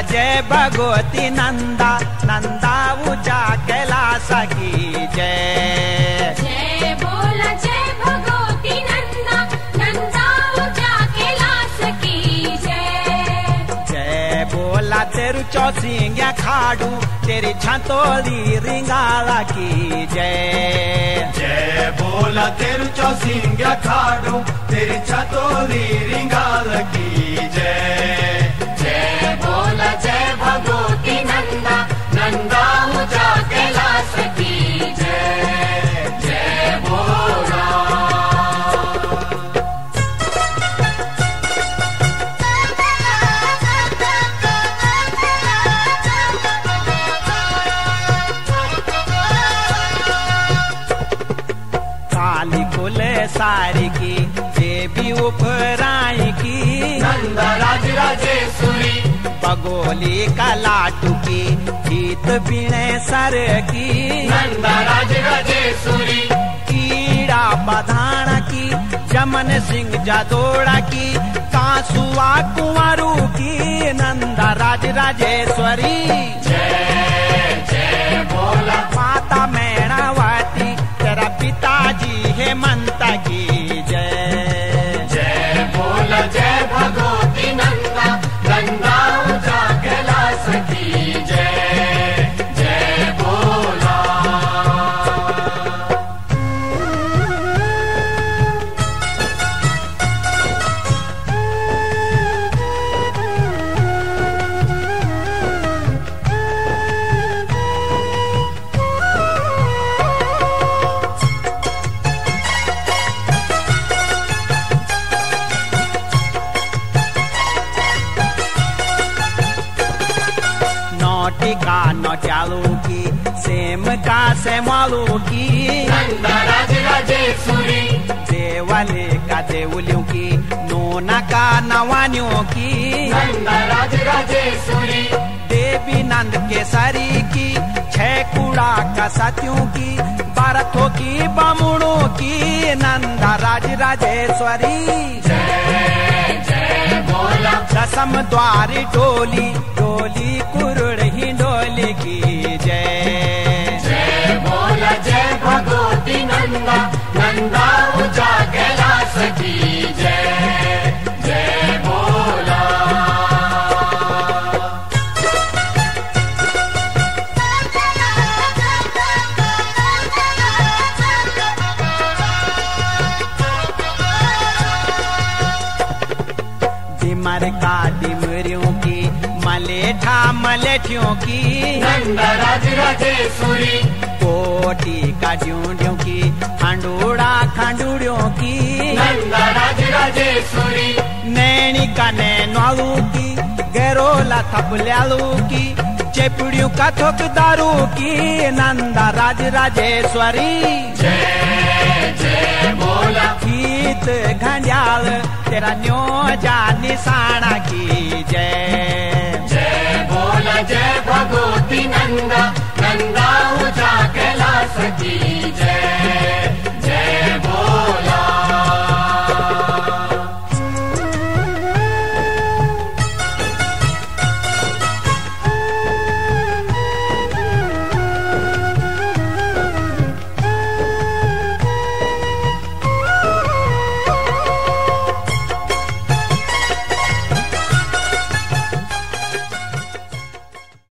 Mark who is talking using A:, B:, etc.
A: भगवती नंदा नंदा ऊँचा कैलाश की जय।
B: जय बोल जय भगवती नंदा नंदा ऊँचा कैलाश की जय।
A: जय बोला तेरू चौसिंग्या खाड़ू तेरी छतोली रिंगाला की जय।
C: जय बोला तेरू चौसिंग्या खाड़ू तेरी छतोली रिंगाल की
A: काली कुल सारी की देवी उपराई की।
C: नंदा राज राजेश्वरी
A: बगोली का लाटू की गीत पीणे सर की।
C: नंदा राज राजेश्वरी
A: कीड़ा बधाना की जमन सिंह जादोड़ा की कांसुआ कुंवरू की। नंदा राज राजेश्वरी। का नौचालू की सेम का सेमालू की
C: नंदा राज राजेश्वरी
A: देवाले का देवलियों की नोना का नवानियों की
C: नंदा राज राजेश्वरी
A: देवी नंद केसरी की छह कुड़ा का सतियों की बारथों की बामुड़ों की नंदा राज राजेश्वरी।
C: जय जय
A: दसम द्वारी डोली डोली कुरुड़ का डिमरियों की मलेठा मलेठियों की।
C: नंदा राज राजेश्वरी
A: कोटी का ड्यूडियों की खंडूड़ा खंडूड़ियों की।
C: नंदा राज राजेश्वरी
A: नैनी का नैनवालू की गैरोला थपल्यालू की चेपुड़ियों का थोक दारू की। नंदा राज राजेश्वरी।
C: जय जय बोला।
A: गीत घंडियाल तेरा न्यो जा निशाना की जय।